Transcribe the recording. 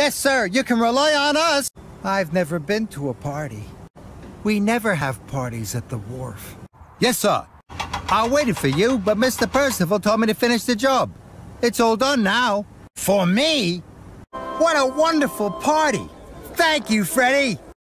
Yes, sir, you can rely on us. I've never been to a party. We never have parties at the wharf. Yes, sir. I waited for you, but Mr. Percival told me to finish the job. It's all done now. For me? What a wonderful party. Thank you, Freddy.